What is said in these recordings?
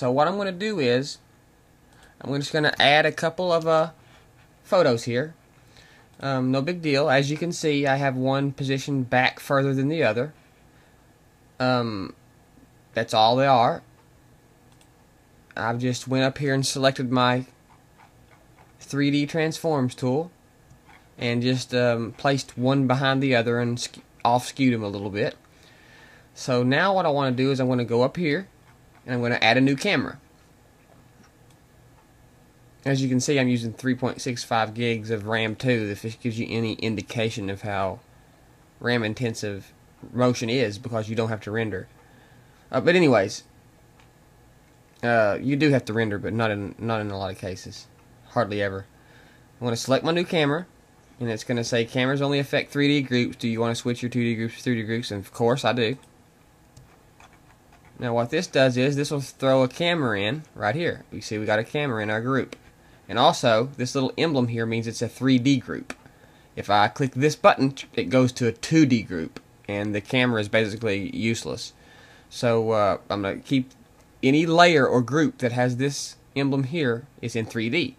So what I'm going to do is, I'm just going to add a couple of uh, photos here. Um, no big deal. As you can see, I have one position back further than the other. Um, that's all they are. I've just went up here and selected my 3D transforms tool and just um, placed one behind the other and off skewed them a little bit. So now what I want to do is I'm going to go up here and I'm going to add a new camera. As you can see I'm using 3.65 gigs of RAM 2 if this gives you any indication of how RAM intensive motion is because you don't have to render. Uh, but anyways, uh, you do have to render, but not in not in a lot of cases, hardly ever. I'm going to select my new camera, and it's going to say cameras only affect 3D groups. Do you want to switch your 2D groups to 3D groups? And of course I do. Now what this does is this will throw a camera in right here. You see we got a camera in our group. And also this little emblem here means it's a 3D group. If I click this button it goes to a 2D group and the camera is basically useless. So uh, I'm going to keep any layer or group that has this emblem here is in 3D.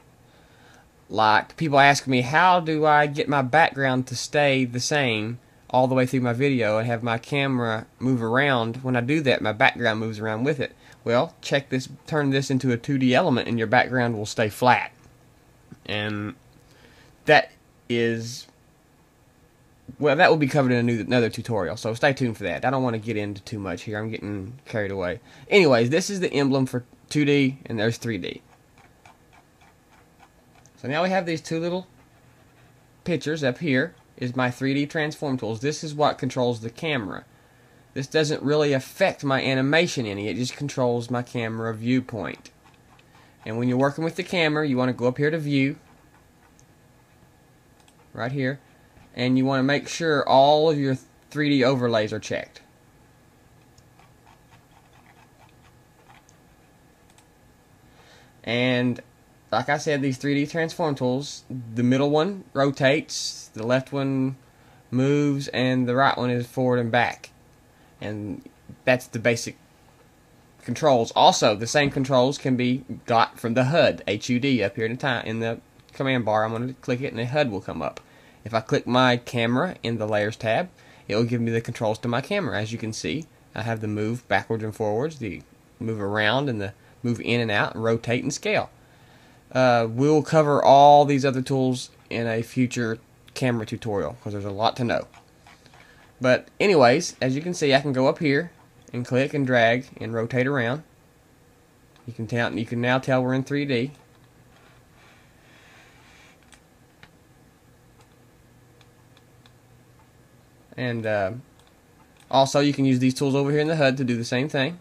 Like people ask me how do I get my background to stay the same all the way through my video and have my camera move around. When I do that, my background moves around with it. Well, check this, turn this into a 2D element and your background will stay flat. And that is, well, that will be covered in a new, another tutorial, so stay tuned for that. I don't want to get into too much here. I'm getting carried away. Anyways, this is the emblem for 2D and there's 3D. So now we have these two little pictures up here is my 3D transform tools. This is what controls the camera. This doesn't really affect my animation any. It just controls my camera viewpoint. And when you're working with the camera, you want to go up here to view. Right here. And you want to make sure all of your 3D overlays are checked. And like I said, these 3D transform tools, the middle one rotates, the left one moves, and the right one is forward and back. And that's the basic controls. Also, the same controls can be got from the HUD, HUD, up here in the, time, in the command bar. I'm going to click it and the HUD will come up. If I click my camera in the Layers tab, it will give me the controls to my camera. As you can see, I have the move backwards and forwards, the move around, and the move in and out, rotate and scale. Uh, we'll cover all these other tools in a future camera tutorial because there's a lot to know. But anyways, as you can see, I can go up here and click and drag and rotate around. You can tell you can now tell we're in 3D. And uh, also, you can use these tools over here in the HUD to do the same thing.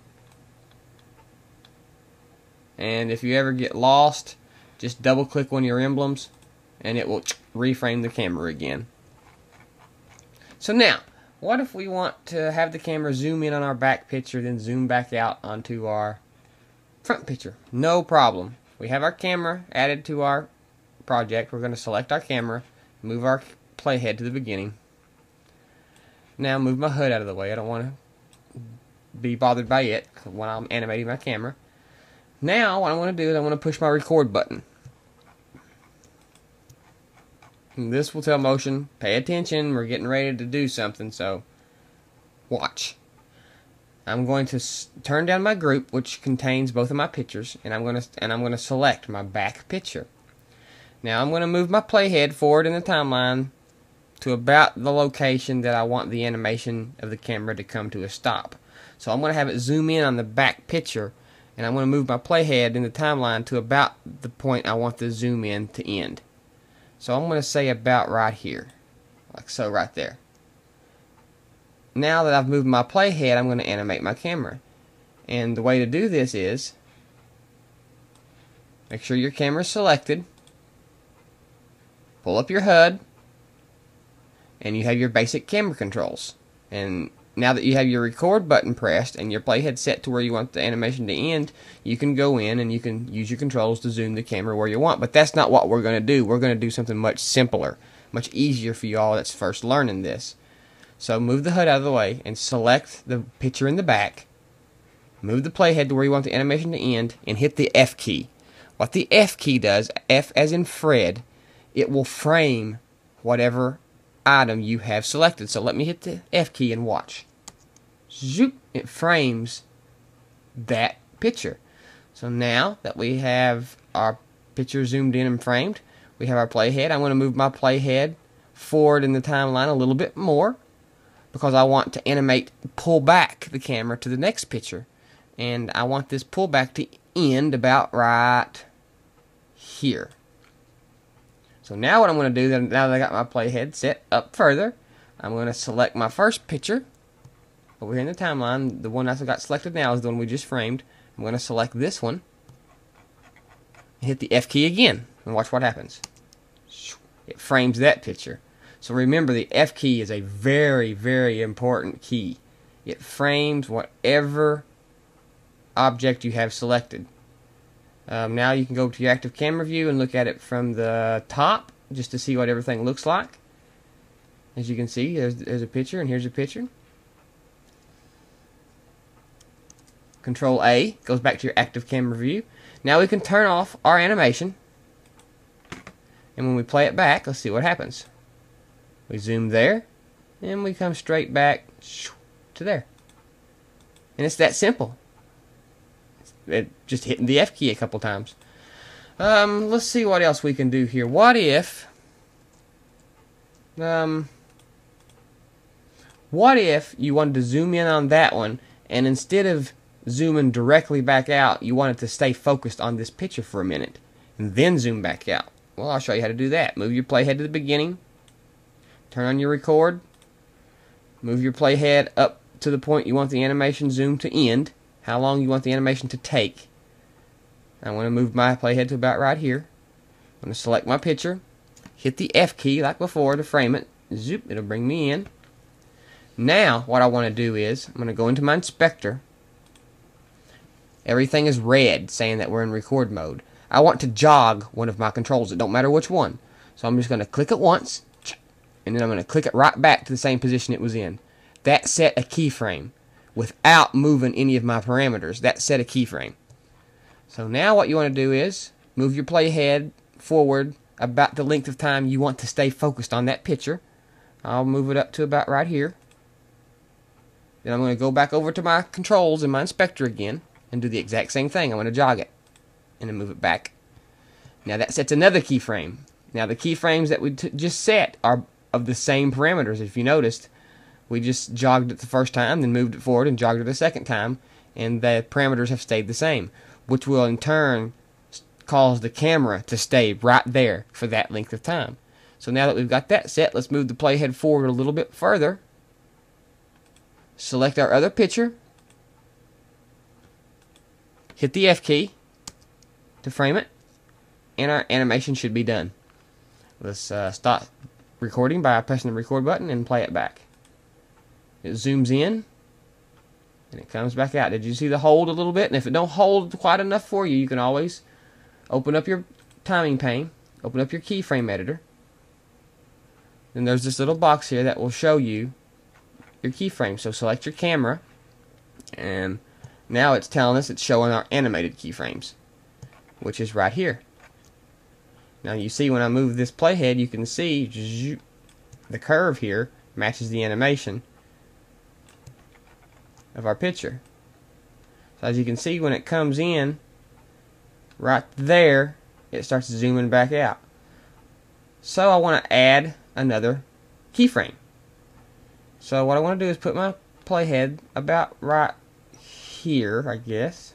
And if you ever get lost just double click on your emblems and it will reframe the camera again. So now, what if we want to have the camera zoom in on our back picture then zoom back out onto our front picture? No problem. We have our camera added to our project. We're going to select our camera, move our playhead to the beginning. Now move my HUD out of the way. I don't want to be bothered by it when I'm animating my camera. Now what I want to do is I want to push my record button. And this will tell motion, pay attention, we're getting ready to do something, so watch. I'm going to turn down my group, which contains both of my pictures, and I'm going to and I'm going to select my back picture. Now I'm going to move my playhead forward in the timeline to about the location that I want the animation of the camera to come to a stop. So I'm going to have it zoom in on the back picture, and I'm going to move my playhead in the timeline to about the point I want the zoom in to end. So I'm going to say about right here. Like so right there. Now that I've moved my playhead, I'm going to animate my camera. And the way to do this is make sure your camera is selected. Pull up your HUD. And you have your basic camera controls. And now that you have your record button pressed and your playhead set to where you want the animation to end, you can go in and you can use your controls to zoom the camera where you want. But that's not what we're going to do. We're going to do something much simpler, much easier for y'all that's first learning this. So move the HUD out of the way and select the picture in the back. move the playhead to where you want the animation to end, and hit the F key. What the F key does, F as in Fred, it will frame whatever item you have selected. So let me hit the F key and watch. Zoop, it frames that picture. So now that we have our picture zoomed in and framed, we have our playhead. I'm going to move my playhead forward in the timeline a little bit more because I want to animate, pull back the camera to the next picture. And I want this pullback to end about right here. So now what I'm going to do, now that I got my playhead set up further, I'm going to select my first picture over here in the timeline. The one that's got selected now is the one we just framed. I'm going to select this one hit the F key again and watch what happens. It frames that picture. So remember the F key is a very, very important key. It frames whatever object you have selected. Um, now you can go to your active camera view and look at it from the top just to see what everything looks like. As you can see, there's, there's a picture and here's a picture. Control A goes back to your active camera view. Now we can turn off our animation. And when we play it back, let's see what happens. We zoom there, and we come straight back to there. And it's that simple. It just hitting the F key a couple times. Um, let's see what else we can do here. What if, um, what if you wanted to zoom in on that one, and instead of zooming directly back out, you want it to stay focused on this picture for a minute, and then zoom back out? Well, I'll show you how to do that. Move your playhead to the beginning, turn on your record, move your playhead up to the point you want the animation zoom to end, how long you want the animation to take. I want to move my playhead to about right here. I'm going to select my picture, hit the F key like before to frame it. Zoop, it'll bring me in. Now, what I want to do is, I'm going to go into my inspector. Everything is red, saying that we're in record mode. I want to jog one of my controls. It don't matter which one. So I'm just going to click it once, and then I'm going to click it right back to the same position it was in. That set a keyframe without moving any of my parameters. That set a keyframe. So now what you want to do is move your playhead forward about the length of time you want to stay focused on that picture. I'll move it up to about right here. Then I'm going to go back over to my controls in my inspector again and do the exact same thing. I'm going to jog it and then move it back. Now that sets another keyframe. Now the keyframes that we just set are of the same parameters. If you noticed, we just jogged it the first time, then moved it forward and jogged it the second time, and the parameters have stayed the same, which will in turn cause the camera to stay right there for that length of time. So now that we've got that set, let's move the playhead forward a little bit further. Select our other picture. Hit the F key to frame it. And our animation should be done. Let's uh, stop recording by pressing the record button and play it back. It zooms in and it comes back out. Did you see the hold a little bit? And if it don't hold quite enough for you, you can always open up your timing pane, open up your keyframe editor. and there's this little box here that will show you your keyframe. So select your camera and now it's telling us it's showing our animated keyframes, which is right here. Now you see when I move this playhead, you can see the curve here matches the animation of our picture. So as you can see, when it comes in, right there, it starts zooming back out. So I want to add another keyframe. So what I want to do is put my playhead about right here, I guess.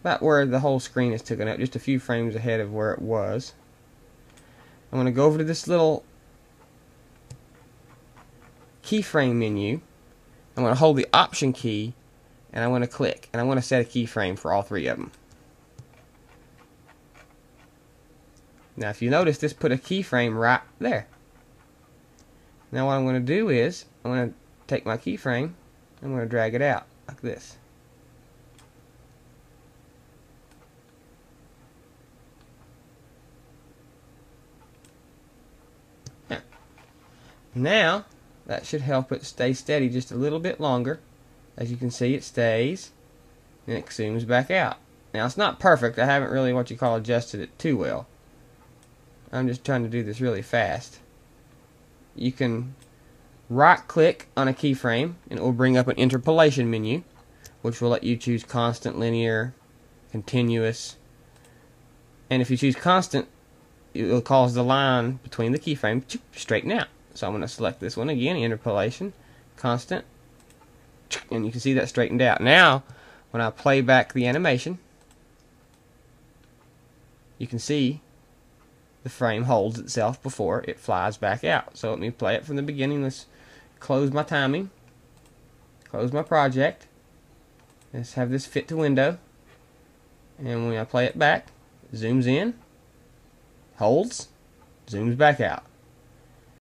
About where the whole screen is taken up, just a few frames ahead of where it was. I'm going to go over to this little keyframe menu I'm going to hold the Option key and I'm going to click and I'm going to set a keyframe for all three of them. Now if you notice this put a keyframe right there. Now what I'm going to do is I'm going to take my keyframe I'm going to drag it out like this. Now that should help it stay steady just a little bit longer. as you can see it stays and it zooms back out. Now it's not perfect. I haven't really what you call adjusted it too well. I'm just trying to do this really fast. You can right click on a keyframe and it will bring up an interpolation menu which will let you choose constant, linear, continuous. And if you choose constant, it will cause the line between the keyframes to straighten out. So I'm going to select this one again, interpolation, constant, and you can see that straightened out. Now, when I play back the animation, you can see the frame holds itself before it flies back out. So let me play it from the beginning. Let's close my timing, close my project. Let's have this fit to window. And when I play it back, zooms in, holds, zooms back out.